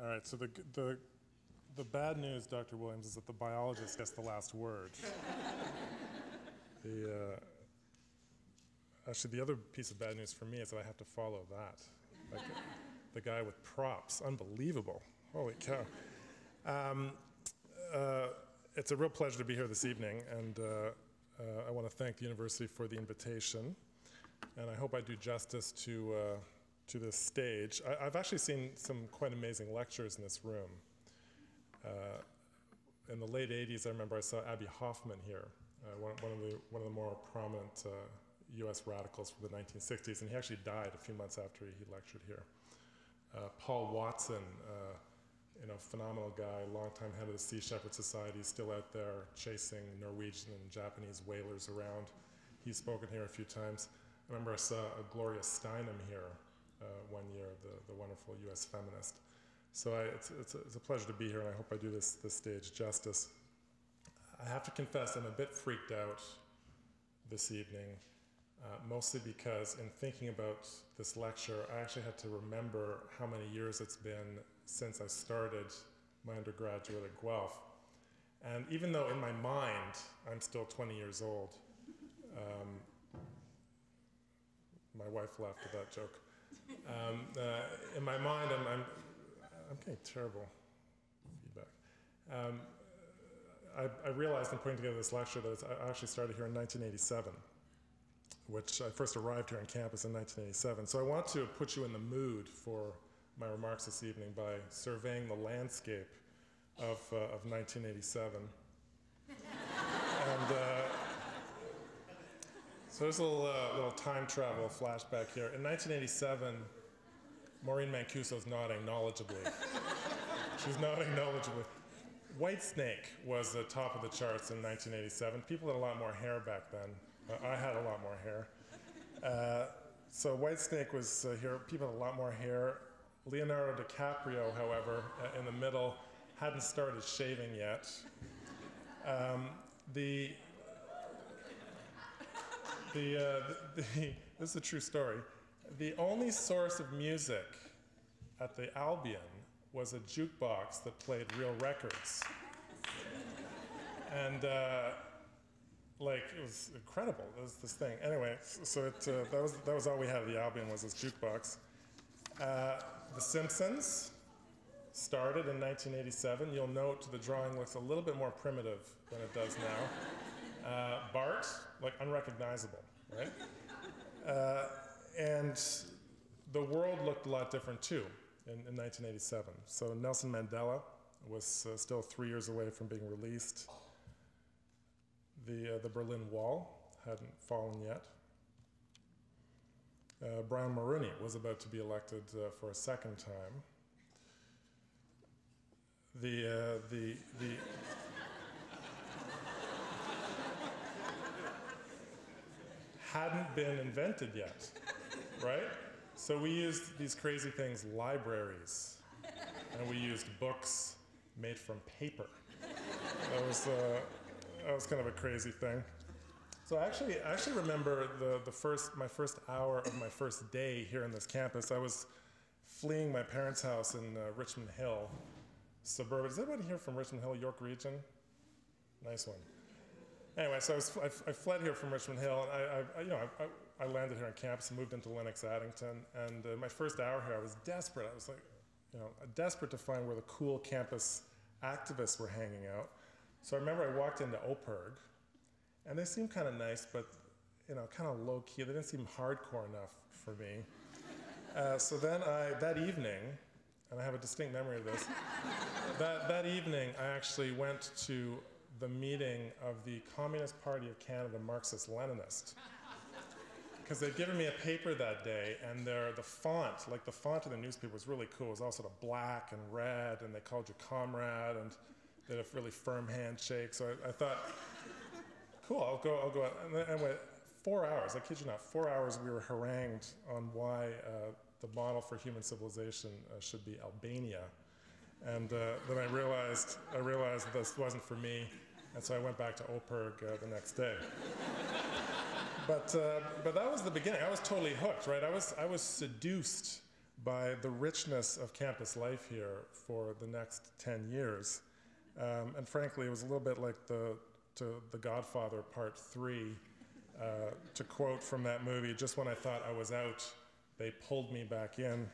All right, so the, the, the bad news, Dr. Williams, is that the biologist gets the last word. the, uh, actually, the other piece of bad news for me is that I have to follow that. Like, the guy with props, unbelievable. Holy cow. Um, uh, it's a real pleasure to be here this evening, and uh, uh I want to thank the university for the invitation. And I hope I do justice to uh, to this stage. I, have actually seen some quite amazing lectures in this room. Uh, in the late 80s, I remember I saw Abbie Hoffman here, uh, one, one, of the, one of the more prominent uh, US radicals from the 1960s, and he actually died a few months after he lectured here. Uh, Paul Watson, uh, you know, phenomenal guy, longtime head of the Sea Shepherd Society, still out there chasing Norwegian and Japanese whalers around. He's spoken here a few times. I remember I saw Gloria Steinem here, uh, one year, the, the wonderful US feminist. So I, it's, it's, a, it's, a, pleasure to be here, and I hope I do this, this stage justice. I have to confess, I'm a bit freaked out this evening, uh, mostly because in thinking about this lecture, I actually had to remember how many years it's been since I started my undergraduate at Guelph. And even though in my mind I'm still 20 years old, um, my wife laughed at that joke. Um, uh, in my mind, I'm, I'm, I'm getting terrible feedback. Um, I, I, realized in putting together this lecture that I actually started here in 1987, which I first arrived here on campus in 1987. So I want to put you in the mood for my remarks this evening by surveying the landscape of, uh, of 1987. and uh, so there's a little, uh, little time travel flashback here. In 1987, Maureen Mancuso's nodding knowledgeably. She's nodding knowledgeably. Whitesnake was the top of the charts in 1987. People had a lot more hair back then. Uh, I had a lot more hair. Uh, so Whitesnake was uh, here. People had a lot more hair. Leonardo DiCaprio, however, uh, in the middle, hadn't started shaving yet. Um, the the, uh, the, the, this is a true story. The only source of music at the Albion was a jukebox that played real records. And uh, like it was incredible. It was this thing. Anyway, so it, uh, that was that was all we had at the Albion was this jukebox. Uh, the Simpsons started in 1987. You'll note the drawing looks a little bit more primitive than it does now. Uh, Bart, like unrecognizable, right? Uh, and the world looked a lot different too in, in 1987. So Nelson Mandela was uh, still three years away from being released. The, uh, the Berlin Wall hadn't fallen yet. Uh, Brian Mulroney was about to be elected uh, for a second time. The, the, the hadn't been invented yet, right? So we used these crazy things, libraries, and we used books made from paper. That was, uh, that was kind of a crazy thing. So I actually, I actually remember the, the first, my first hour of my first day here in this campus. I was fleeing my parents' house in uh, Richmond Hill, suburban. Is anybody here from Richmond Hill, York Region? Nice one anyway, so I, was, I, I, fled here from Richmond Hill, and I, I you know, I, landed here on campus and moved into Lennox Addington. And uh, my first hour here, I was desperate. I was like, you know, desperate to find where the cool campus activists were hanging out. So I remember I walked into OPIRG, and they seemed kind of nice, but you know, kind of low key. They didn't seem hardcore enough for me. Uh, so then I, that evening, and I have a distinct memory of this, that, that evening I actually went to the meeting of the Communist Party of Canada Marxist Leninist. Because they'd given me a paper that day, and the font, like the font of the newspaper, was really cool. It was all sort of black and red, and they called you comrade, and they had a really firm handshake. So I, I thought, cool, I'll go, I'll go out. And four hours, I kid you not, four hours we were harangued on why uh, the model for human civilization uh, should be Albania. And uh, then I realized, I realized this wasn't for me, and so I went back to OPIRG uh, the next day. but, uh, but that was the beginning. I was totally hooked, right? I was, I was seduced by the richness of campus life here for the next 10 years. Um, and frankly, it was a little bit like the, to The Godfather Part 3, uh, to quote from that movie, just when I thought I was out, they pulled me back in.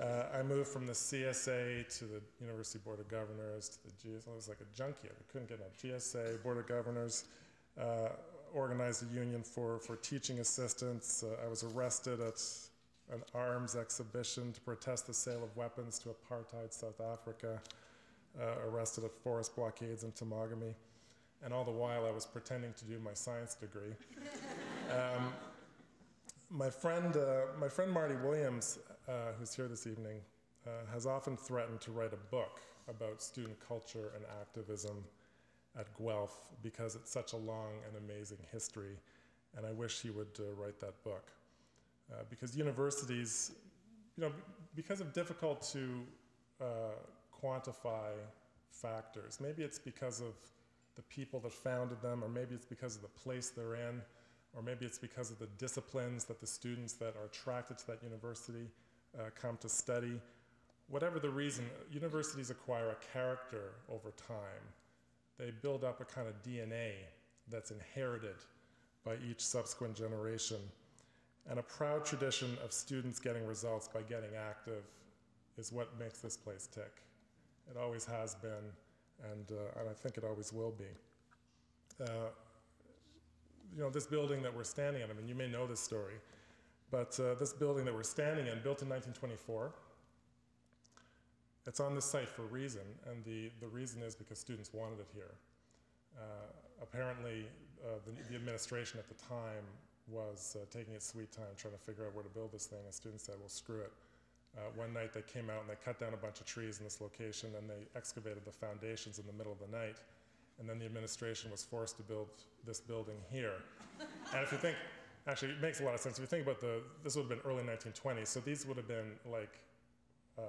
Uh, I moved from the CSA to the University Board of Governors to the GSA. I was like a junkie. I couldn't get enough. GSA, Board of Governors, uh, organized a union for, for teaching assistants. Uh, I was arrested at an arms exhibition to protest the sale of weapons to apartheid South Africa, uh, arrested at forest blockades in Temagami. And all the while, I was pretending to do my science degree. Um, my friend, uh, my friend Marty Williams, uh, who's here this evening, uh, has often threatened to write a book about student culture and activism at Guelph because it's such a long and amazing history, and I wish he would uh, write that book. Uh, because universities, you know, because of difficult to uh, quantify factors, maybe it's because of the people that founded them, or maybe it's because of the place they're in, or maybe it's because of the disciplines that the students that are attracted to that university uh, come to study. Whatever the reason, universities acquire a character over time. They build up a kind of DNA that's inherited by each subsequent generation. And a proud tradition of students getting results by getting active is what makes this place tick. It always has been, and, uh, and I think it always will be. Uh, you know, this building that we're standing in, I mean, you may know this story, but uh, this building that we're standing in, built in 1924, it's on this site for a reason, and the, the reason is because students wanted it here. Uh, apparently, uh, the, the, administration at the time was uh, taking its sweet time trying to figure out where to build this thing, and students said, well, screw it. Uh, one night they came out and they cut down a bunch of trees in this location and they excavated the foundations in the middle of the night and then the administration was forced to build this building here. and if you think, actually, it makes a lot of sense. If you think about the, this would have been early 1920s, so these would have been like uh,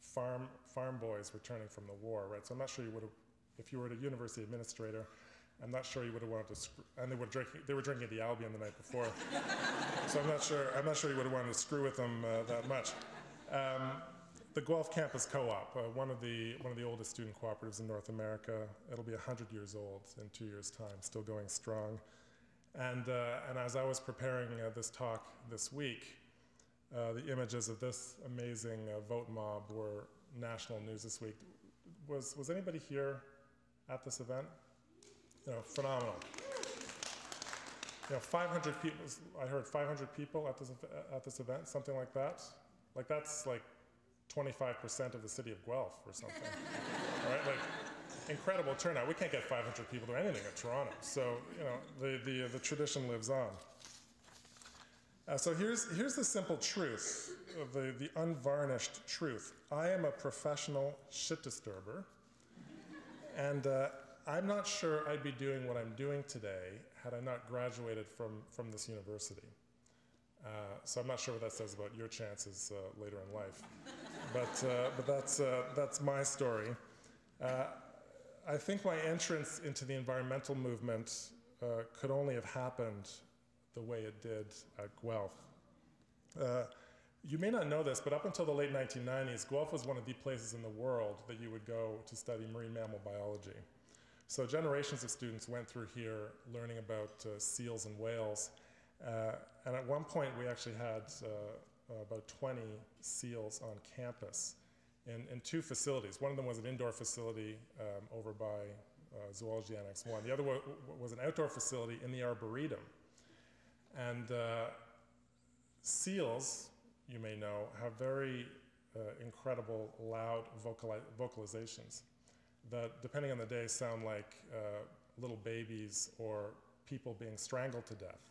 farm farm boys returning from the war, right? So I'm not sure you would have, if you were a university administrator, I'm not sure you would have wanted to, and they were drinking, they were drinking the Albion the night before. so I'm not sure, I'm not sure you would have wanted to screw with them uh, that much. Um, the Guelph Campus Co-op, uh, one of the one of the oldest student cooperatives in North America. It'll be 100 years old in two years' time, still going strong. And uh, and as I was preparing uh, this talk this week, uh, the images of this amazing uh, vote mob were national news this week. Was was anybody here at this event? You know, phenomenal. You know, 500 people. I heard 500 people at this at this event, something like that. Like that's like 25% of the city of Guelph or something. right? Like, incredible turnout. We can't get 500 people to anything at Toronto. So, you know, the, the, uh, the tradition lives on. Uh, so here's, here's the simple truth, the, the unvarnished truth. I am a professional shit disturber, and uh, I'm not sure I'd be doing what I'm doing today had I not graduated from, from this university. Uh, so I'm not sure what that says about your chances uh, later in life, but uh, but that's uh, that's my story. Uh, I think my entrance into the environmental movement uh, could only have happened the way it did at Guelph. you may not know this, but up until the late 1990s, Guelph was one of the places in the world that you would go to study marine mammal biology. So generations of students went through here learning about seals and whales. Uh, and at one point, we actually had uh, about 20 seals on campus in, in, two facilities. One of them was an indoor facility um, over by uh, Zoology Annex 1. The other was an outdoor facility in the Arboretum. And uh, seals, you may know, have very uh, incredible loud vocali vocalizations that, depending on the day, sound like uh, little babies or people being strangled to death.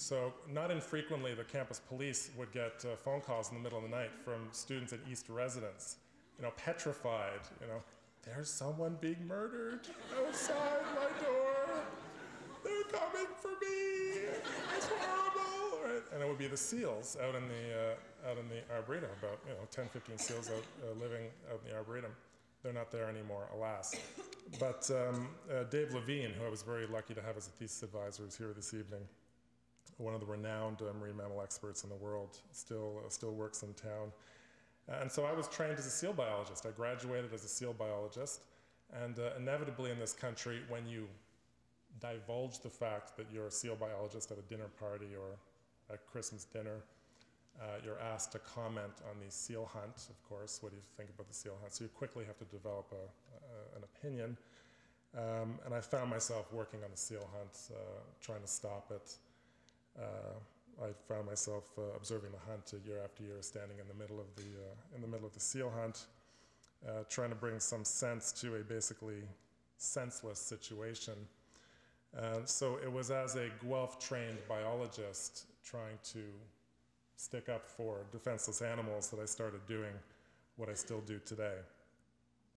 So not infrequently, the campus police would get uh, phone calls in the middle of the night from students at East Residence, you know, petrified, you know, there's someone being murdered outside my door. They're coming for me. It's horrible. Right? And it would be the seals out in the, uh, out in the Arboretum, about, you know, 10, 15 seals out, uh, living out in the Arboretum. They're not there anymore, alas. But um, uh, Dave Lavigne, who I was very lucky to have as a thesis advisor, is here this evening one of the renowned uh, marine mammal experts in the world, still, uh, still works in town. And so I was trained as a seal biologist. I graduated as a seal biologist. And uh, inevitably in this country, when you divulge the fact that you're a seal biologist at a dinner party or at Christmas dinner, uh, you're asked to comment on the seal hunt, of course. What do you think about the seal hunt? So you quickly have to develop a, a, an opinion. Um, and I found myself working on the seal hunt, uh, trying to stop it. Uh, I found myself uh, observing the hunt year after year, standing in the middle of the uh, in the middle of the seal hunt, trying to bring some sense to a basically senseless situation. so it was as a Guelph-trained biologist trying to stick up for defenseless animals that I started doing what I still do today.